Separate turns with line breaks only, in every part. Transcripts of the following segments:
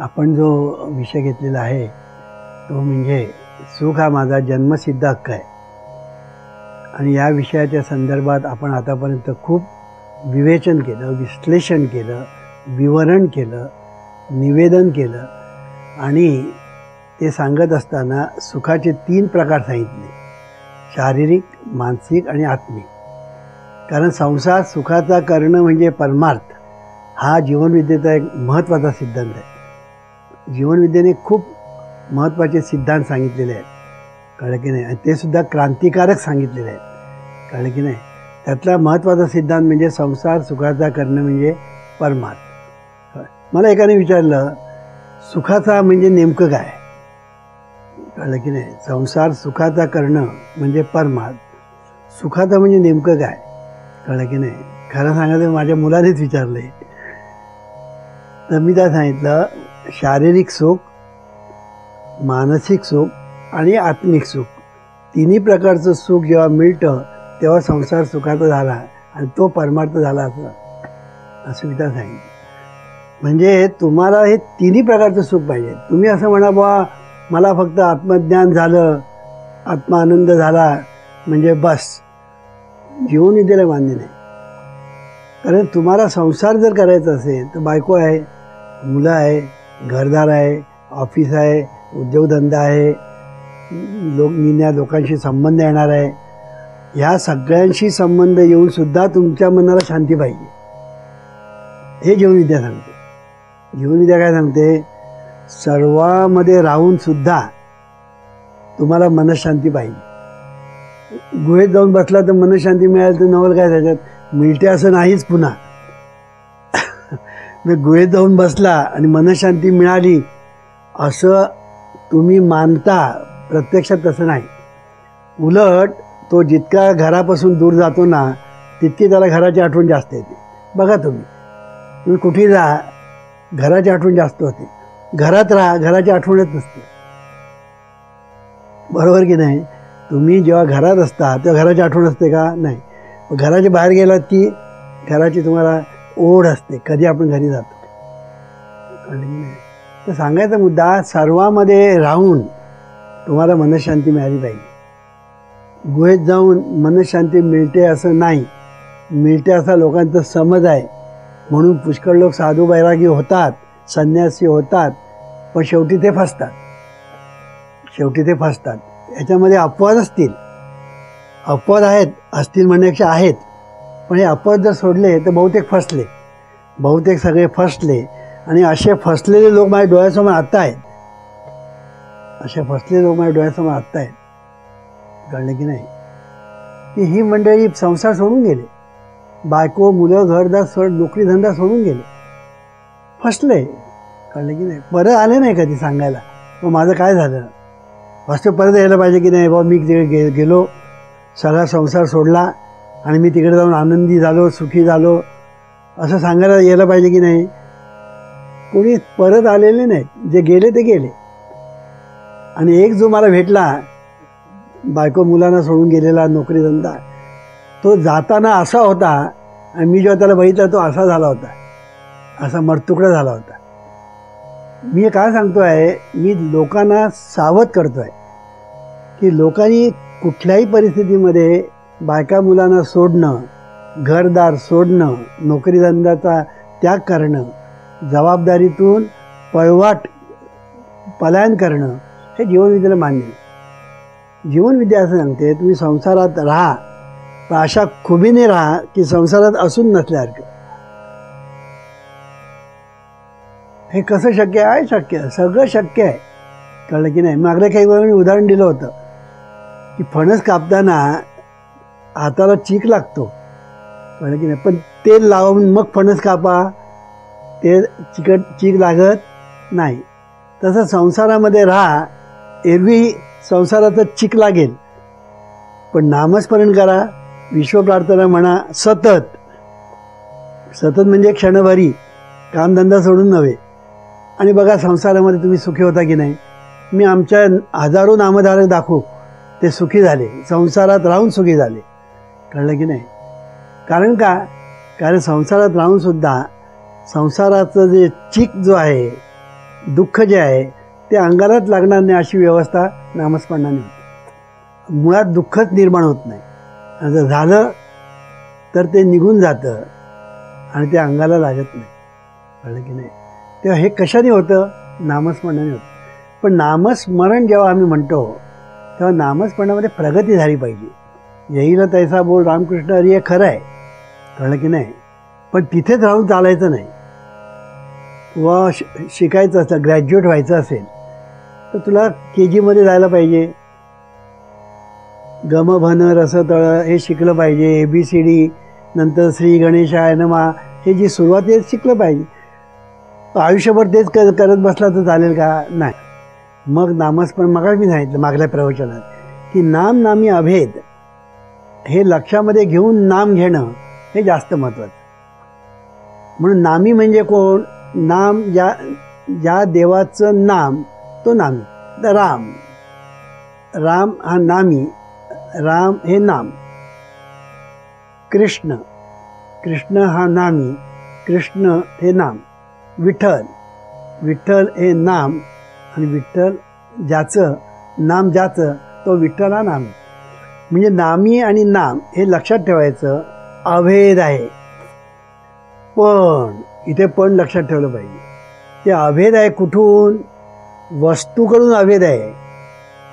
आपण जो विषय घेतलेला आहे तो म्हणजे सुख हा माझा जन्मसिद्ध हक्क आहे. आणि या विषयाच्या संदर्भात आपण आतापर्यंत खूप विवेचन केलं विश्लेषण केलं विवरण केलं निवेदन केलं. आणि ते सांगत असताना सुखाचे तीन प्रकार सांगितले. शारीरिक मानसिक आणि आत्मिक. कारण संसार सुखाचा करणं म्हणजे परमार्थ. हा जीवनविद्येचा एक महत्त्वाचा सिद्धांत आहे. जीवनविद्येने खूप महत्त्वाचे सिद्धांत सांगितलेले आहेत. कळलं की नाही? आणि ते सुद्धा क्रांतिकारक सांगितलेले आहेत. कळलं की नाही? त्यातला महत्त्वाचा सिद्धांत म्हणजे संसार सुखाचा करणं म्हणजे परमार्थ. मला एकाने विचारलं सुखाचा म्हणजे नेमकं काय? कळलं की नाही? संसार सुखाचा करणं म्हणजे परमार्थ. सुखाचा म्हणजे नेमकं काय? कळलं की नाही? खरं सांगायचं माझ्या मुलानेच विचारलं आहे तर मी काय सांगितलं शारीरिक सुख मानसिक सुख आणि आत्मिक सुख. तिन्ही प्रकारचं सुख जेव्हा मिळतं तेव्हा संसार सुखाचा झाला आणि तो परमार्थ झाला असं असं मी सांगितलं. म्हणजे तुम्हाला हे तिन्ही प्रकारचं सुख पाहिजे. तुम्ही असं म्हणा बुवा मला फक्त आत्मज्ञान झालं आत्मानंद झाला म्हणजे बस. जीवनविद्येला मान्य नाही. कारण तुम्हाला संसार जर करायचा असेल तर बायको आहे मुलं आहे घरदार आहे ऑफिस आहे उद्योगधंदा आहे लोक निन्या लोकांशी संबंध येणार आहे. ह्या सगळ्यांशी संबंध येऊनसुद्धा तुमच्या मनाला शांती पाहिजे. हे जीवनविद्या सांगते. जीवनविद्या काय सांगते? सर्वामध्ये राहूनसुद्धा तुम्हाला मनशांती पाहिजे. गुहेत जाऊन बसला तर मनशांती मिळाली तर नवल काय त्याच्यात मिळते असं नाहीच पुन्हा. मी गुहेत जाऊन बसला आणि मनशांती मिळाली. असं तुम्ही मानता प्रत्यक्षात तसं नाही. उलट तो जितका घरापासून दूर जातो ना तितकी त्याला घराची आठवण जास्त येते. बघा तुम्ही. तुम्ही कुठेही जा घराची आठवण जास्त होते. घरात राहा घराची आठवणच नसते. बरोबर की नाही? तुम्ही जेव्हा घरात असता तेव्हा घराची आठवण असते का? नाही. घराच्या बाहेर गेलात की घराची तुम्हाला ओढ असते कधी आपण घरी जातो. तर सांगायचा मुद्दा सर्वामध्ये राहून तुम्हाला मनशांती मिळाली पाहिजे. गुहेत जाऊन मनशांती मिळते असं नाही. मिळते असा लोकांचा समज आहे. म्हणून पुष्कळ लोक साधू बैरागी होतात संन्यासी होतात पण शेवटी ते फसतात. शेवटी ते फसतात. याच्यामध्ये अपवाद असतील. अपवाद आहेत असतील म्हणण्यापेक्षा आहेत. पण हे अपवाद जर सोडले तर बहुतेक फसले. बहुतेक सगळे फसले. आणि असे फसलेले लोक माझ्या डोळ्यासमोर आत्ता आहेत. असे फसलेले लोक माझ्या डोळ्यासमोर आत्ता आहेत. कळलं की नाही? की ही मंडळी संसार सोडून गेले. बायको मुलं घरदार सोड नोकरीधंदा सोडून गेले. फसले. कळलं की नाही? परत आले नाही कधी सांगायला. मग माझं काय झालं? वास्तव परत यायला पाहिजे की नाही? बाबा मी तिकडे गे गेलो. सगळा संसार सोडला. आणि मी तिकडे जाऊन आनंदी झालो सुखी झालो. असं सांगायला यायला पाहिजे की नाही? कोणी परत आलेले नाहीत. जे गेले ते गेले. आणि एक जो मला भेटला बायको मुलांना सोडून गेलेला नोकरी धंदा तो जाताना असा होता आणि मी जेव्हा त्याला बघितला तो असा झाला होता. असा मरतुकडा झाला होता. मी काय सांगतो आहे मी लोकांना सावध करतो आहे की लोकांनी कुठल्याही परिस्थितीमध्ये बायका मुलांना सोडणं घरदार सोडणं नोकरीधंद्याचा त्याग करणं जबाबदारीतून पळवाट पलायन करणं हे जीवनविद्येला मान्य जीवनविद्या असं सांगते तुम्ही संसारात राहा तर अशा खुबीने राहा की संसारात असून नसल्यासारखं. हे कसं शक्य आहे? शक्य आहे. सगळं शक्य आहे. कळलं की नाही? मागल्या काही वेळा मी उदाहरण दिलं होतं की फणस कापताना हाताला चीक लागतो. कळलं की नाही पण तेल लावून मग फणस कापा. ते चिकट चीक लागत नाही. तसं संसारामध्ये राहा एरवी संसाराचं चीक लागेल. पण नामस्मरण करा विश्वप्रार्थना म्हणा सतत. सतत म्हणजे क्षणभरी कामधंदा सोडून नव्हे. आणि बघा संसारामध्ये तुम्ही सुखी होता की नाही. मी आमच्या हजारो नामधारक दाखवू ते सुखी झाले. संसारात राहून सुखी झाले. कळलं की नाही? कारण का? कारण संसारात राहूनसुद्धा संसाराचं जे चीक जो आहे दुःख जे आहे ते अंगालाच लागणार नाही अशी व्यवस्था नामस्मरणाने होते. मुळात दुःखच निर्माण होत नाही. आणि जर झालं तर ते निघून जातं आणि ते अंगाला लागत नाही. कळलं की नाही? तेव्हा हे कशाने होतं? नामस्मरणाने होतं. पण नामस्मरण जेव्हा आम्ही म्हणतो तेव्हा नामस्मरणामध्ये प्रगती झाली पाहिजे. येईल तैसा बोल रामकृष्ण अरे हे खरं आहे. कळलं की नाही. पण तिथेच राहून चालायचं नाही. किंवा श शिकायचं असं ग्रॅज्युएट व्हायचं असेल तर तुला के जीमध्ये जायला पाहिजे. गमभन रसतळ हे शिकलं पाहिजे. ए बी सी डी नंतर श्री गणेशाय नमा हे जी सुरुवात आहे शिकलं पाहिजे. आयुष्यभर तेच कर करत बसला तर चालेल का? नाही. मग नामस्मरण मग मी सांगितलं मागल्या प्रवचनात की नाम नामी अभेद हे लक्षामध्ये घेऊन नाम घेणं हे जास्त महत्त्वाचं म्हणून नामी म्हणजे कोण? नाम ज्या ज्या देवाचं नाम तो नामी. तर राम. राम हा नामी राम हे नाम. कृष्ण. कृष्ण हा नामी कृष्ण हे नाम. विठ्ठल. विठ्ठल हे नाम आणि विठ्ठल ज्याचं नाम ज्याचं तो विठ्ठल हा नामी. म्हणजे नामी आणि नाम हे लक्षात ठेवायचं. अभेद आहे. पण इथे पण लक्षात ठेवलं पाहिजे. ते अभेद आहे कुठून? वस्तूकडून अभेद आहे.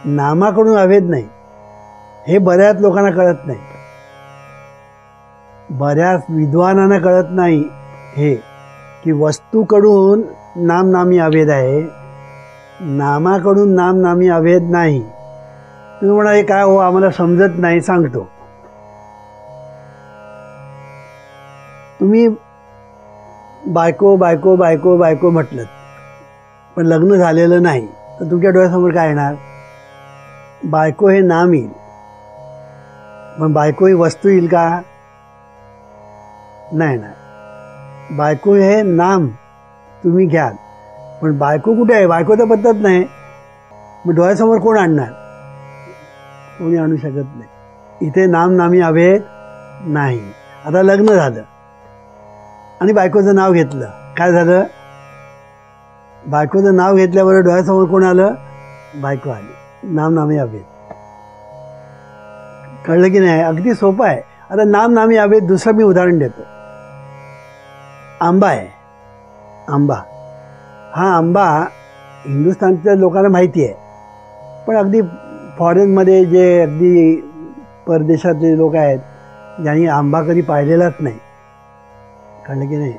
नामाकडून अभेद नाही. हे बऱ्याच लोकांना कळत नाही. बऱ्याच विद्वानांना कळत नाही हे की वस्तूकडून नामनामी अभेद आहे. नामाकडून नामनामी अभेद नाही. तुम्ही म्हणा हे काय हो आम्हाला समजत नाही सांगतो. तुम्ही बायको बायको बायको बायको म्हटलं पण लग्न झालेलं नाही तर तुमच्या डोळ्यासमोर काय येणार? बायको हे नाम येईल. पण बायको ही वस्तू येईल का? नाही ना बायको हे नाम तुम्ही घ्याल. पण बायको कुठे आहे? बायको तर बदलत नाही. मग डोळ्यासमोर कोण आणणार? कोणी आणू शकत नाही. इथे नाम नामी अभेद नाही. आता लग्न झालं. आणि बायकोचं नाव घेतलं. काय झालं? बायकोचं नाव घेतल्याबरोबर डोळ्यासमोर कोण आलं? बायको आली. नाम नामी अभेद. कळलं की नाही? अगदी सोपं आहे. आता नाम नामी अभेद दुसरं मी उदाहरण देतो. आंबा आहे. आंबा. हा आंबा हिंदुस्थानच्या लोकांना माहिती आहे. पण अगदी फॉरेनमध्ये जे अगदी परदेशातले लोक आहेत ज्यांनी आंबा कधी पाहिलेलाच नाही. कळलं की नाही?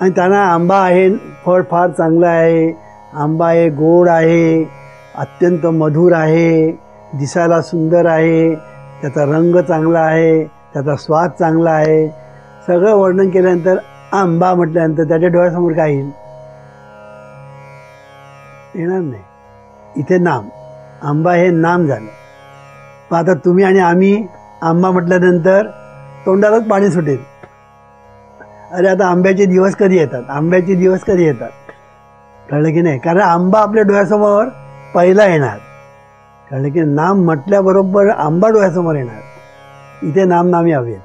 आणि त्यांना आंबा आहे फळ फार चांगलं आहे आंबा आहे गोड आहे अत्यंत मधुर आहे दिसायला सुंदर आहे त्याचा रंग चांगला आहे त्याचा स्वाद चांगला आहे. सगळं वर्णन केल्यानंतर आंबा म्हटल्यानंतर त्याच्या डोळ्यासमोर काय येईल? येणार नाही. इथे नाम. आंबा हे नाम झालं. पण आता तुम्ही आणि आम्ही आंबा म्हटल्यानंतर तोंडालाच पाणी सुटेल. अरे आता आंब्याचे दिवस कधी येतात? आंब्याचे दिवस कधी येतात? कळलं की नाही? कारण आंबा आपल्या डोळ्यासमोर पहिला येणार. कळलं की नाम म्हटल्याबरोबर आंबा डोळ्यासमोर येणार. इथे नाम नामी अभेद.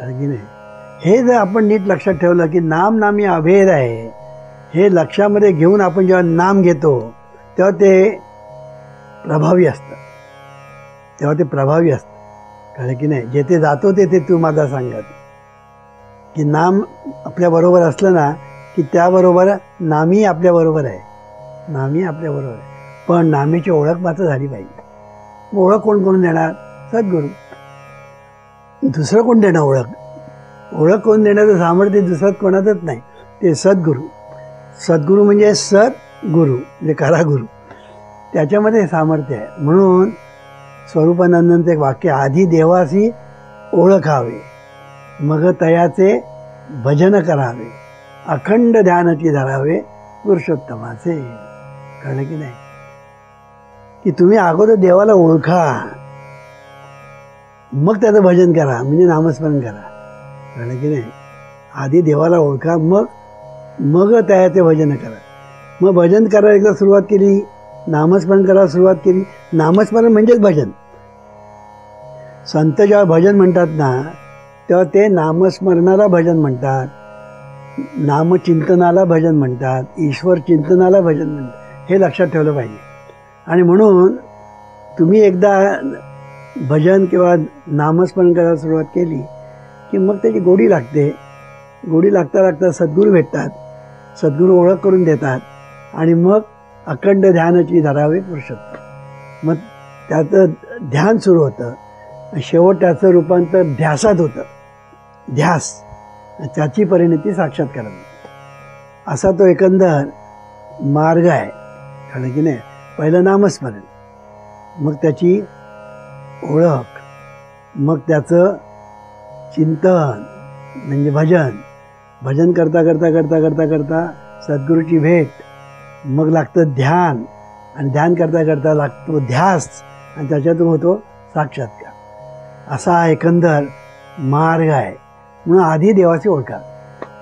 कळलं की नाही? हे जर आपण नीट लक्षात ठेवलं की नाम नामी अभेद आहे हे लक्षामध्ये घेऊन आपण जेव्हा नाम घेतो तेव्हा ते प्रभावी असतं तेव्हा ते प्रभावी असतं कारण की नाही जेथे जातो तेथे तू माझा सांगत. की नाम आपल्याबरोबर असलं ना की त्याबरोबर नामी आपल्याबरोबर आहे. नामी आपल्याबरोबर आहे. पण नामीची ओळख मात्र झाली पाहिजे. मग ओळख कोण कोण देणार? सद्गुरू. दुसरं कोण देणार ओळख? ओळख कोण देण्याचं सामर्थ्य दुसरं कोणाचंच नाही. ते सद्गुरू. सद्गुरू म्हणजे सद्गुरू म्हणजे कारागुरू. त्याच्यामध्ये सामर्थ्य आहे. म्हणून स्वरूपानंदांचं एक वाक्य आधी देवासी ओळखावे मग तयाचे भजन करावे अखंड ध्यानाची धरावे पुरुषोत्तमाचे. कळलं की नाही? की तुम्ही अगोदर देवाला ओळखा मग त्याचं भजन करा म्हणजे नामस्मरण करा. कळलं की नाही? आधी देवाला ओळखा मग मग त्याचे भजन करा. मग भजन करायला एकदा सुरुवात केली नामस्मरण करायला सुरुवात केली. नामस्मरण म्हणजेच भजन. संत जेव्हा भजन म्हणतात ना तेव्हा ते नामस्मरणाला भजन म्हणतात. नामचिंतनाला भजन म्हणतात. ईश्वर चिंतनाला भजन म्हणतात. हे लक्षात ठेवलं पाहिजे. आणि म्हणून तुम्ही एकदा भजन किंवा नामस्मरण करायला सुरुवात केली की मग त्याची गोडी लागते. गोडी लागता लागता सद्गुरू भेटतात. सद्गुरू ओळख करून देतात. आणि मग अखंड ध्यानाची धरावे पुरुषोत्तम. मग त्याचं ध्यान सुरू होतं. शेवट त्याचं रूपांतर ध्यासात होतं. ध्यास. त्याची परिणती करावी असा तो एकंदर मार्ग आहे. कळलं की नाही? पहिलं नामस्मरण. मग त्याची ओळख. मग त्याचं चिंतन. म्हणजे भजन. भजन करता करता करता करता करता सद्गुरूची भेट. मग लागतं ध्यान. आणि ध्यान करता करता लागतो ध्यास. आणि त्याच्यातून होतो साक्षात्कार. असा एकंदर मार्ग आहे. म्हणून आधी देवाची ओळखा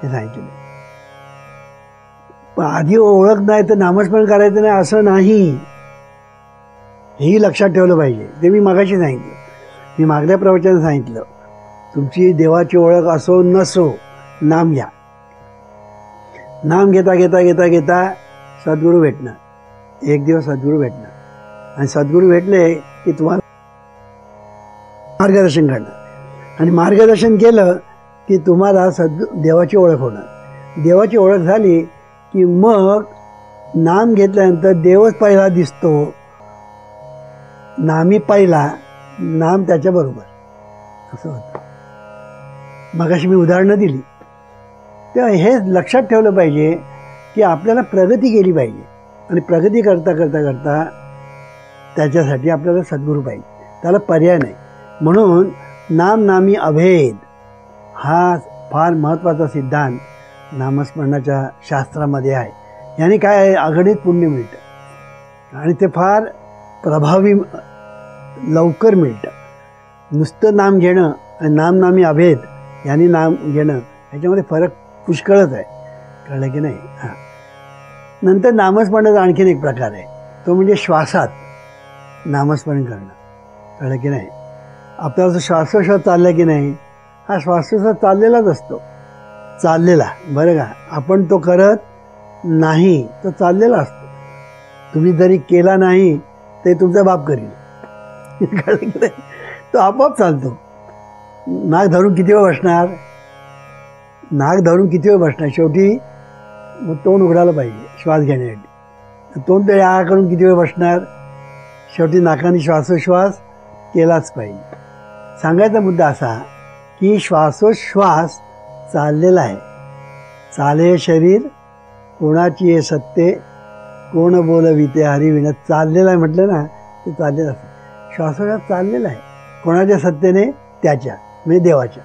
हे सांगितले पण आधी ओळख नाही तर नामस्मरण करायचं नाही असं नाही. हेही लक्षात ठेवलं पाहिजे. ते मी मागाशी सांगितलं. मी मागल्या प्रवचनात सांगितलं. तुमची देवाची ओळख असो नसो नाम घ्या. नाम घेता घेता घेता घेता सद्गुरू भेटणार. एक दिवस सद्गुरू भेटणार. आणि सद्गुरू भेटले की तुम्हाला मार्गदर्शन करणार. आणि मार्गदर्शन केलं की तुम्हाला सद्गु देवाची ओळख होणार. देवाची ओळख झाली की मग नाम घेतल्यानंतर देवच पहिला दिसतो. नामी पहिला नाम त्याच्याबरोबर असं होतं. मग अशी मी उदाहरणं दिली. तेव्हा हे लक्षात ठेवलं पाहिजे की आपल्याला प्रगती केली पाहिजे. आणि प्रगती करता करता करता त्याच्यासाठी आपल्याला सद्गुरू पाहिजे. त्याला पर्याय नाही. म्हणून नाम नामी अभेद हा फार महत्त्वाचा सिद्धांत नामस्मरणाच्या शास्त्रामध्ये आहे. याने काय आहे? अगणित पुण्य मिळतं. आणि ते फार प्रभावी लवकर मिळतं. नुसतं नाम घेणं आणि नाम नामी अभेद यांनी नाम घेणं ह्याच्यामध्ये फरक पुष्कळच आहे. कळलं की नाही? हां. नंतर नामस्मरणाचा आणखीन एक प्रकार आहे. तो म्हणजे श्वासात नामस्मरण करणं. कळलं की नाही? आपला जो श्वासोश्वास चालला की नाही? हा श्वासोश्वास चाललेलाच असतो. चाललेला. बरं का? आपण तो करत नाही तो चाललेला असतो. तुम्ही जरी केला नाही ते तुमचा बाप करील. कळलं की नाही? तो आपोआप चालतो. नाक धरून किती वेळ बसणार? नाक धरून किती वेळ बसणार? शेवटी मग तोंड उघडायला पाहिजे. श्वास घेण्यासाठी तोंड तरी आ करून किती वेळ बसणार? शेवटी नाकाने श्वासोश्वास केलाच पाहिजे. सांगायचा मुद्दा असा की श्वासोश्वास चाललेला आहे. चाले शरीर कोणाची हे सत्ते कोण बोलविते हरिविण चाललेलं आहे म्हटलं ना ते चाललेलं असतं. श्वासोश्वास चाललेला आहे. कोणाच्या सत्तेने? त्याच्या म्हणजे देवाच्या.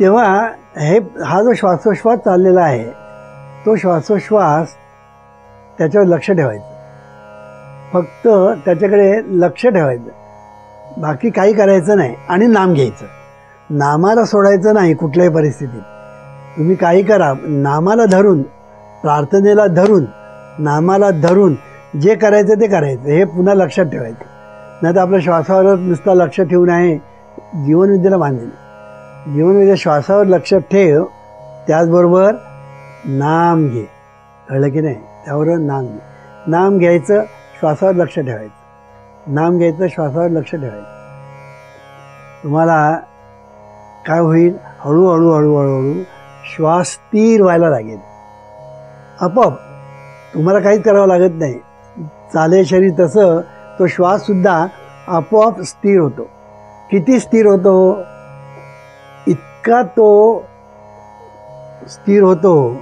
तेव्हा हे हा जो श्वासोश्वास चाललेला आहे तो श्वासोश्वास त्याच्यावर लक्ष ठेवायचं. फक्त त्याच्याकडे लक्ष ठेवायचं. बाकी काही करायचं नाही आणि नाम घ्यायचं. नामाला सोडायचं नाही कुठल्याही परिस्थितीत. तुम्ही काही करा नामाला धरून प्रार्थनेला धरून नामाला धरून जे करायचं ते करायचं. हे पुन्हा लक्षात ठेवायचं. नाही तर आपल्या श्वासावरच नुसतं लक्ष ठेवून आहे जीवनविद्येला बांधले. जीवनविद्या श्वासावर लक्ष ठेव त्याचबरोबर नाम घे. कळलं की नाही? त्यावर नाम घे. नाम घ्यायचं श्वासावर लक्ष ठेवायचं. नाम घ्यायचं श्वासावर लक्ष ठेवायचं. तुम्हाला काय होईल? हळूहळू हळूहळूहळू श्वास स्थिर व्हायला लागेल. आपोआप तुम्हाला काहीच करावं लागत नाही. चाले शरीर तसं तो श्वाससुद्धा आपोआप स्थिर होतो. किती स्थिर होतो? इतका तो स्थिर होतो.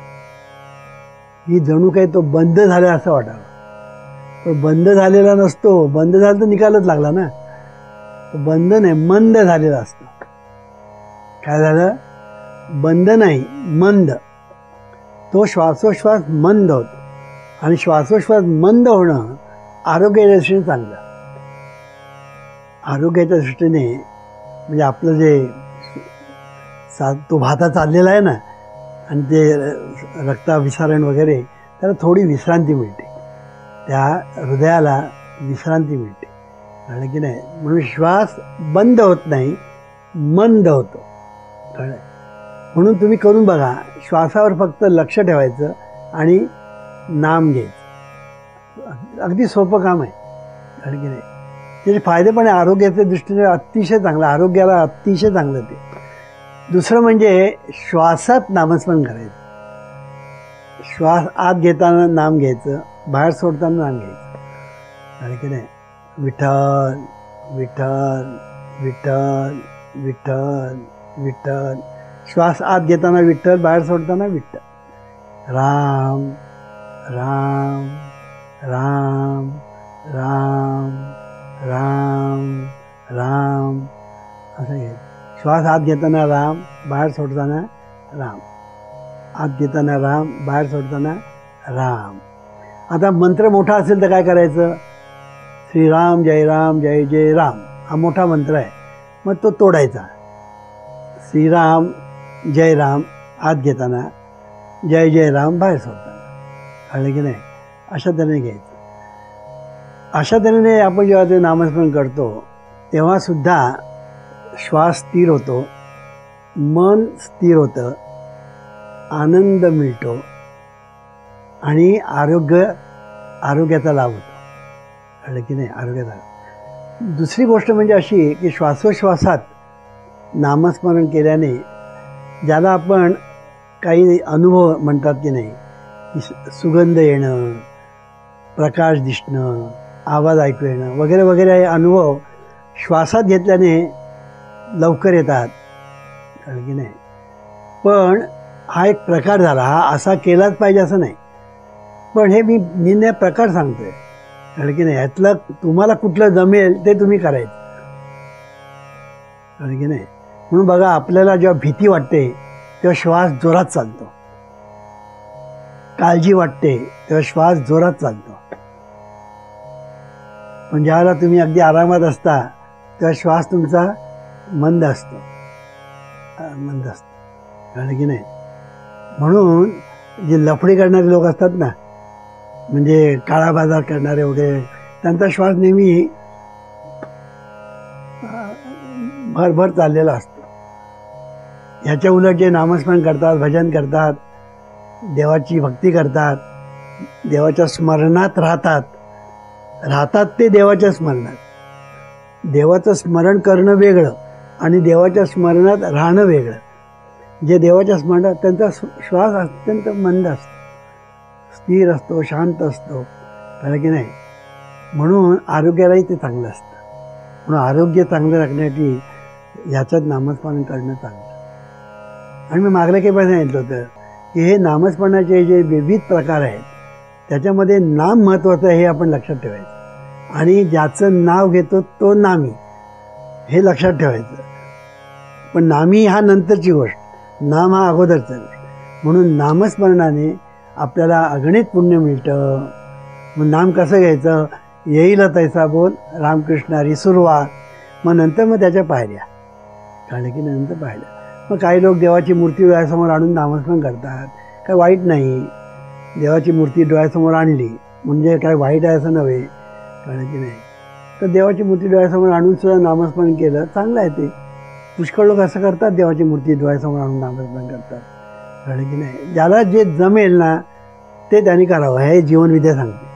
की जणू काही तो बंद झाला असं वाटावं. पण बंद झालेला नसतो. बंद झाला तर निकालच लागला ना. तो बंद नाही मंद झालेला असतो. काय झालं? बंद नाही मंद. तो श्वासोश्वास मंद होतो. आणि श्वासोश्वास मंद होणं आरोग्याच्या दृष्टीने चांगलं. आरोग्याच्या दृष्टीने म्हणजे आपलं जे सा तो भाता चाललेला आहे ना आणि ते रक्ताभिसारण वगैरे त्याला थोडी विश्रांती मिळते. त्या हृदयाला विश्रांती मिळते. कळलं की नाही? म्हणून श्वास बंद होत नाही मंद होतो. कळलं? म्हणून तुम्ही करून बघा श्वासावर फक्त लक्ष ठेवायचं आणि नाम घ्यायचं. अगदी सोपं काम आहे. कळलं की नाही? त्याचे फायदे पण आहे. आरोग्याच्या दृष्टीने अतिशय चांगलं आरोग्याला अतिशय चांगलं ते. दुसरं म्हणजे श्वासात नामस्मरण करायचं. श्वास आत घेताना नाम घ्यायचं बाहेर सोडताना नाम घ्यायचं. आणि की नाही विठ्ठल विठ्ठल विठ्ठल विठ्ठल विठ्ठल. श्वास आत घेताना विठ्ठल बाहेर सोडताना विठ्ठल. राम राम राम राम राम राम. असं घ्यायचं. श्वास आत घेताना राम बाहेर सोडताना राम. आत घेताना राम बाहेर सोडताना राम. आता मंत्र मोठा असेल तर काय करायचं? श्रीराम जय राम जय जय राम. हा मोठा मंत्र आहे. मग तो तोडायचा. श्रीराम जय राम आत घेताना जय जय राम बाहेर सोडताना. कळलं की नाही? अशा तऱ्हेने घ्यायचं. अशा तऱ्हेने आपण जेव्हा ते नामस्मरण करतो तेव्हासुद्धा श्वास स्थिर होतो मन स्थिर होतं आनंद मिळतो आणि आरोग्य आरोग्याचा लाभ होतो. कळलं की नाही? आरोग्याचा दुसरी गोष्ट म्हणजे अशी की श्वासोश्वासात नामस्मरण केल्याने ज्याला आपण काही अनुभव म्हणतात की नाही की सुगंध येणं प्रकाश दिसणं आवाज ऐकू येणं वगैरे वगैरे हे अनुभव श्वासात घेतल्याने लवकर येतात. कारण की नाही. पण हा एक प्रकार झाला. हा असा केलाच पाहिजे असं नाही. पण हे मी निन्या प्रकार सांगतोय. कारण की नाही ह्यातलं तुम्हाला कुठलं जमेल ते तुम्ही करायचं. कारण की नाही. म्हणून बघा आपल्याला जेव्हा भीती वाटते तेव्हा श्वास जोरात चालतो. काळजी वाटते तेव्हा श्वास जोरात चालतो. पण ज्यावेळेला तुम्ही अगदी आरामात असता तेव्हा श्वास तुमचा मंद असतो. मंद असतो. कळलं की नाही म्हणून जे लफडी करणारे लोक असतात ना म्हणजे काळा बाजार करणारे वगैरे त्यांचा श्वास नेहमी भरभर चाललेला असतो. ह्याच्या उलट जे नामस्मरण करतात भजन करतात देवाची भक्ती करतात देवाच्या स्मरणात राहतात. राहतात ते देवाच्या स्मरणात. देवाचं स्मरण करणं वेगळं. आणि देवाच्या स्मरणात राहणं वेगळं. जे देवाच्या स्मरणात त्यांचा श्वास अत्यंत मंद असतो. स्थिर असतो शांत असतो. कारण की नाही? म्हणून आरोग्यालाही ते चांगलं असतं. म्हणून आरोग्य चांगलं राखण्यासाठी याच्यात नामस्मरण करणं चांगलं. आणि मी मागल्या काही पण सांगितलं होतं की हे नामस्मरणाचे जे विविध प्रकार आहेत त्याच्यामध्ये नाम महत्त्वाचं आहे हे आपण लक्षात ठेवायचं. आणि ज्याचं नाव घेतो तो नामी हे लक्षात ठेवायचं. पण नामी हा नंतरची गोष्ट. नाम हा अगोदरचा गोष्ट म्हणून नामस्मरणाने आपल्याला अगणित पुण्य मिळतं. मग नाम कसं घ्यायचं? येईल तैसा बोल रामकृष्णारी सुरुवात. मग नंतर मग त्याच्या पायऱ्या. कारण की नंतर पाहिल्या मग काही लोक देवाची मूर्ती डोळ्यासमोर आणून नामस्मरण करतात. काय वाईट नाही. देवाची मूर्ती डोळ्यासमोर आणली म्हणजे काय वाईट आहे असं नव्हे. कारण की नाही? तर देवाची मूर्ती डोळ्यासमोर आणून सुद्धा नामस्मरण केलं चांगलं आहे ते. पुष्कळ लोक असं करतात देवाची मूर्ती डोळ्यासमोर आणून नामस्मरण करतात. कळलं की नाही? ज्याला जे जमेल ना ते त्यांनी करावं. हे जीवनविद्या सांगते.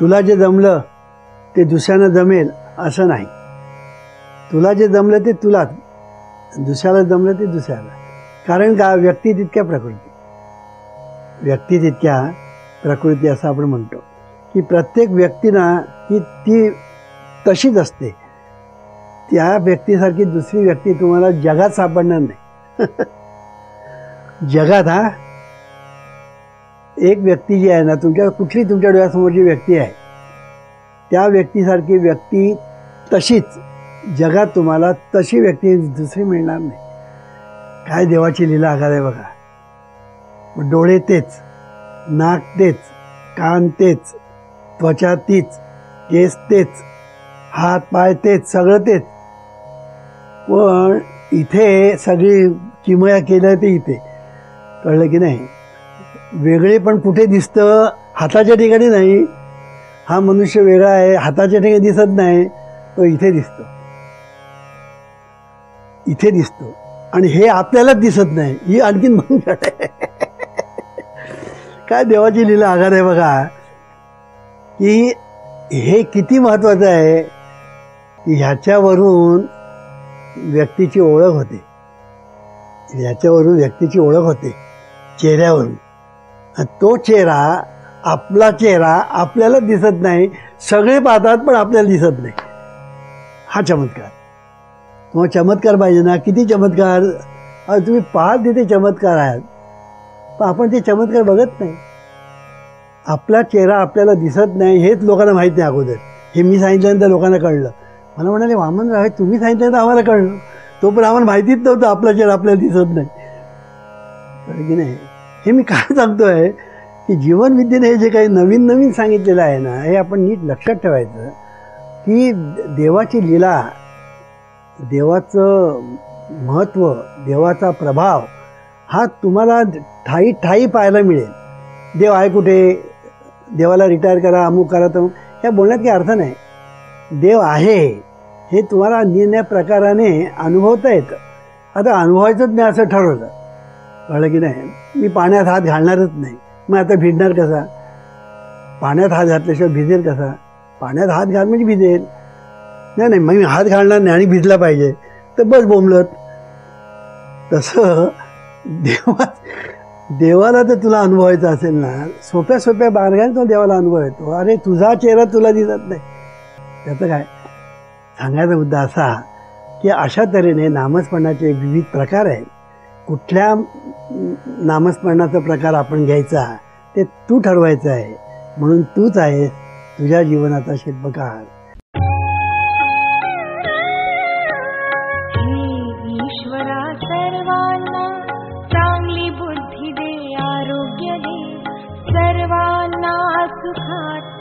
तुला जे जमलं ते दुसऱ्यांना जमेल असं नाही. तुला जे जमलं ते तुला दुसऱ्याला जमलं ते दुसऱ्याला. कारण का? व्यक्ती तितक्या प्रकृती. व्यक्ती तितक्या प्रकृती असं आपण म्हणतो. की प्रत्येक व्यक्तीना ही ती तशीच असते. त्या व्यक्तीसारखी दुसरी व्यक्ती तुम्हाला जगात सापडणार नाही. जगात हा? एक व्यक्ती जी आहे ना तुमच्या कुठली तुमच्या डोळ्यासमोरची व्यक्ती आहे त्या व्यक्तीसारखी व्यक्ती तशीच जगात तुम्हाला तशी व्यक्ती दुसरी मिळणार नाही. काय देवाची लीला आघात आहे बघा. डोळे तेच नाक तेच कान तेच त्वचा तीच केस तेच हात पाय तेच सगळं तेच. पण इथे सगळी किमया केल्या ते इथे. कळलं की नाही? वेगळे पण कुठे दिसतं हाताच्या ठिकाणी नाही. हा मनुष्य वेगळा आहे हाताच्या ठिकाणी दिसत नाही तो इथे दिसतो. इथे दिसतो. आणि हे आपल्यालाच दिसत नाही. ही आणखीन भानगड आहे. काय देवाची लीला आघात आहे बघा. की हे किती महत्वाचं आहे की ह्याच्यावरून व्यक्तीची ओळख होते. याच्यावरून व्यक्तीची ओळख होते चेहऱ्यावरून. तो चेहरा आपला चेहरा आपल्याला दिसत नाही सगळे पाहतात पण आपल्याला दिसत नाही. हा चमत्कार. मग चमत्कार पाहिजे ना किती चमत्कार? तुम्ही पाहाल तिथे चमत्कार आहात. पण आपण ते चमत्कार बघत नाही. आपला चेहरा आपल्याला दिसत नाही हेच लोकांना माहीत नाही अगोदर. हे मी सांगितल्यानंतर लोकांना कळलं. मला म्हणाले वामनराव तुम्ही तुम्ही तर आम्हाला कळलं. तो पण आम्हाला माहितीच नव्हतं आपला चेहरा आपल्याला दिसत नाही. की नाही हे मी काय सांगतो आहे की जीवनविद्येने हे जे काही नवीन नवीन सांगितलेलं आहे ना हे आपण नीट लक्षात ठेवायचं की देवाची लीला देवाचं महत्त्व देवाचा प्रभाव हा तुम्हाला ठाई ठाई पाहायला मिळेल. देव आहे कुठे देवाला रिटायर करा अमुक करा तर ह्या बोलण्यात काही अर्थ नाही. देव आहे हे तुम्हाला निर्णय प्रकाराने अनुभवता येतं. आता अनुभवायचंच नाही असं ठरवलं. कळलं की नाही? मी पाण्यात हात घालणारच नाही. मग आता भिजणार कसा? पाण्यात हात घातल्याशिवाय भिजेल कसा? पाण्यात हात घाल म्हणजे भिजेल. नाही नाही मग मी हात घालणार नाही आणि भिजला पाहिजे. तर बस बोंबलत. तसं देवा देवाला तर तुला अनुभवायचं असेल ना. सोप्या सोप्या मार्गाने तो देवाला अनुभव येतो. अरे तुझा चेहरा तुला दिसत नाही. त्याचं काय? सांगायचा मुद्दा असा की अशा तऱ्हेने नामस्मरणाचे विविध प्रकार आहेत. कुठल्या नामस्मरणाचा प्रकार आपण घ्यायचा ते तू ठरवायचं आहे. म्हणून तूच आहेस तुझ्या जीवनाचा शिल्पकार.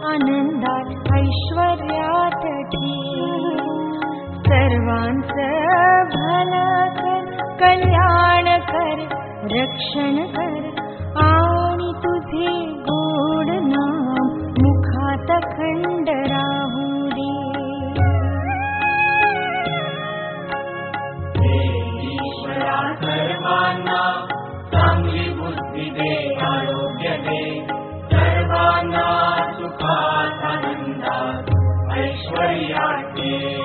आनंद ऐश्वर्या सर्वा स भ कल्याण कर् रक्षण कर्ण तु Mariani.